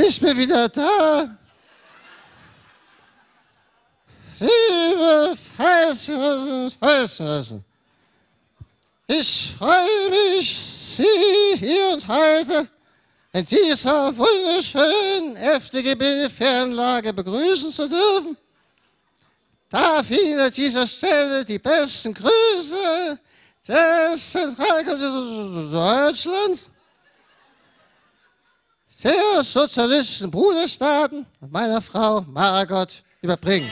nicht mehr wieder da. Liebe Felsgenossen, Felsgenossen, ich freue mich, Sie hier und heute in dieser wunderschönen FDGB-Fernlage begrüßen zu dürfen. Darf Ihnen an dieser Stelle die besten Grüße des Zentralkomitees Deutschlands, der sozialistischen Bruderstaaten und meiner Frau Margot überbringen.